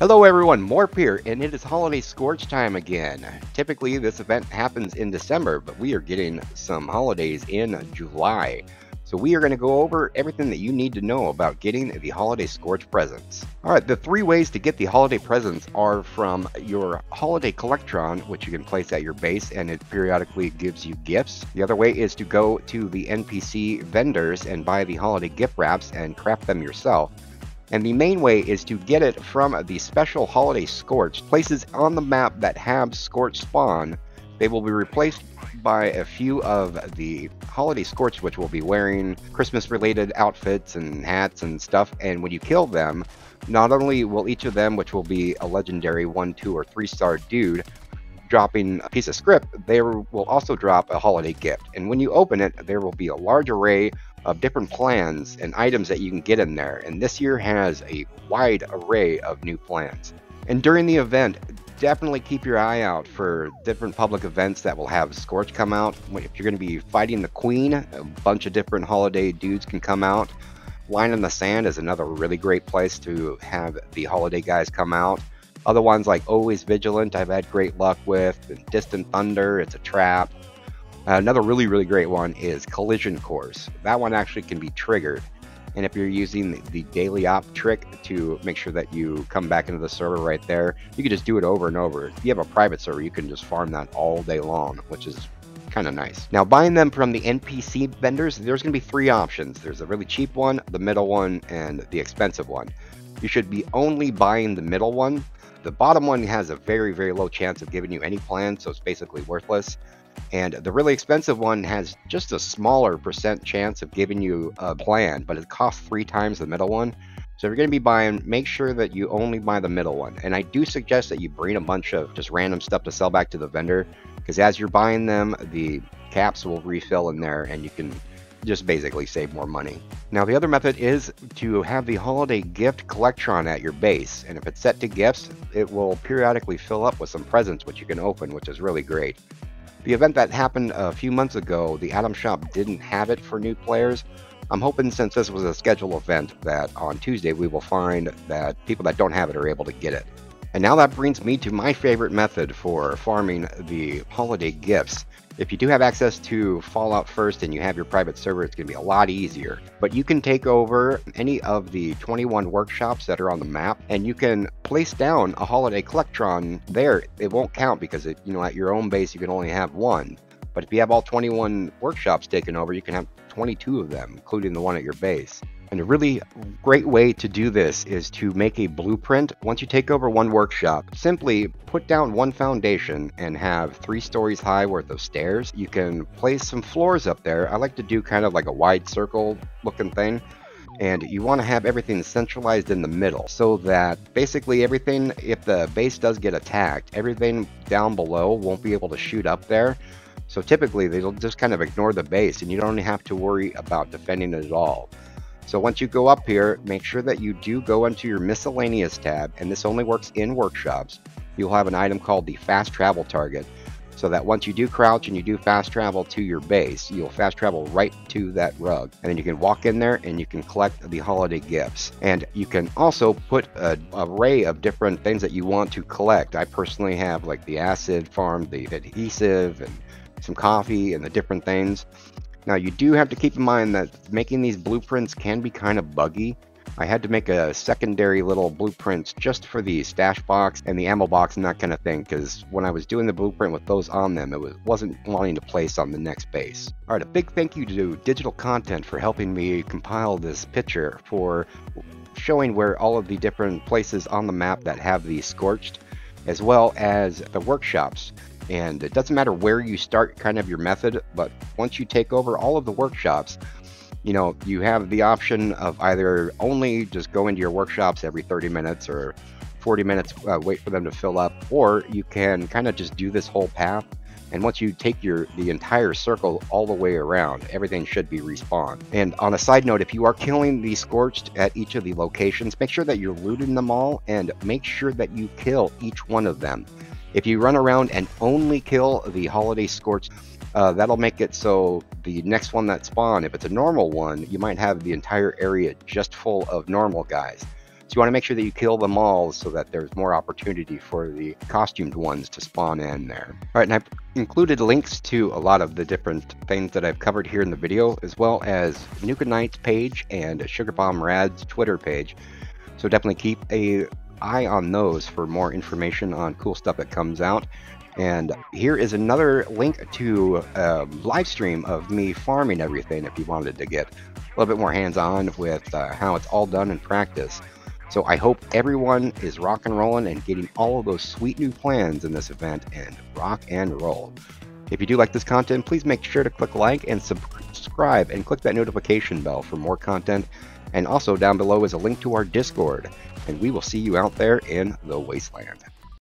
Hello everyone, Morp here, and it is Holiday Scorch time again. Typically this event happens in December, but we are getting some holidays in July. So we are going to go over everything that you need to know about getting the Holiday Scorch presents. Alright, the three ways to get the holiday presents are from your Holiday Collectron, which you can place at your base and it periodically gives you gifts. The other way is to go to the NPC vendors and buy the holiday gift wraps and craft them yourself. And the main way is to get it from the special holiday scorch. Places on the map that have scorch spawn, they will be replaced by a few of the holiday scorch, which will be wearing Christmas related outfits and hats and stuff. And when you kill them, not only will each of them, which will be a legendary one, two, or three star dude, dropping a piece of scrip, they will also drop a holiday gift. And when you open it, there will be a large array of different plans and items that you can get in there. And this year has a wide array of new plans. And during the event, definitely keep your eye out for different public events that will have Scorch come out. If you're going to be fighting the Queen, a bunch of different holiday dudes can come out. Line in the Sand is another really great place to have the holiday guys come out. Other ones like Always Vigilant, I've had great luck with. And Distant Thunder, it's a trap. Another really, really great one is Collision Course. That one actually can be triggered. And if you're using the, the daily op trick to make sure that you come back into the server right there, you can just do it over and over. If you have a private server, you can just farm that all day long, which is kind of nice. Now, buying them from the NPC vendors, there's going to be three options. There's a really cheap one, the middle one, and the expensive one. You should be only buying the middle one. The bottom one has a very, very low chance of giving you any plan, so it's basically worthless. And the really expensive one has just a smaller percent chance of giving you a plan, but it costs three times the middle one. So if you're going to be buying, make sure that you only buy the middle one. And I do suggest that you bring a bunch of just random stuff to sell back to the vendor, because as you're buying them, the caps will refill in there and you can just basically save more money. Now the other method is to have the holiday gift collectron at your base and if it's set to gifts it will periodically fill up with some presents which you can open which is really great. The event that happened a few months ago, the Atom Shop didn't have it for new players. I'm hoping since this was a scheduled event that on Tuesday we will find that people that don't have it are able to get it. And now that brings me to my favorite method for farming the holiday gifts. If you do have access to Fallout First and you have your private server, it's going to be a lot easier. But you can take over any of the 21 workshops that are on the map and you can place down a holiday collectron there. It won't count because it, you know at your own base you can only have one. But if you have all 21 workshops taken over, you can have 22 of them, including the one at your base. And a really great way to do this is to make a blueprint. Once you take over one workshop, simply put down one foundation and have three stories high worth of stairs. You can place some floors up there. I like to do kind of like a wide circle looking thing and you want to have everything centralized in the middle so that basically everything if the base does get attacked everything down below won't be able to shoot up there so typically they'll just kind of ignore the base and you don't have to worry about defending it at all so once you go up here, make sure that you do go into your miscellaneous tab, and this only works in workshops. You'll have an item called the fast travel target, so that once you do crouch and you do fast travel to your base, you'll fast travel right to that rug. And then you can walk in there and you can collect the holiday gifts. And you can also put an array of different things that you want to collect. I personally have like the acid farm, the adhesive, and some coffee and the different things. Now you do have to keep in mind that making these blueprints can be kind of buggy. I had to make a secondary little blueprints just for the stash box and the ammo box and that kind of thing because when I was doing the blueprint with those on them it was, wasn't wanting to place on the next base. Alright, a big thank you to Digital Content for helping me compile this picture for showing where all of the different places on the map that have the scorched as well as the workshops and it doesn't matter where you start kind of your method, but once you take over all of the workshops, you know, you have the option of either only just go into your workshops every 30 minutes or 40 minutes, uh, wait for them to fill up, or you can kind of just do this whole path. And once you take your the entire circle all the way around, everything should be respawned. And on a side note, if you are killing the scorched at each of the locations, make sure that you're looting them all and make sure that you kill each one of them. If you run around and only kill the Holiday Scorch, uh, that'll make it so the next one that spawn, if it's a normal one, you might have the entire area just full of normal guys. So you want to make sure that you kill them all so that there's more opportunity for the costumed ones to spawn in there. All right, and I've included links to a lot of the different things that I've covered here in the video, as well as Nuka Knight's page and Sugar Bomb Rad's Twitter page. So definitely keep a eye on those for more information on cool stuff that comes out. And here is another link to a live stream of me farming everything if you wanted to get a little bit more hands-on with uh, how it's all done in practice. So I hope everyone is rock and rolling and getting all of those sweet new plans in this event and rock and roll. If you do like this content, please make sure to click like and subscribe and click that notification bell for more content. And also down below is a link to our Discord. And we will see you out there in the wasteland.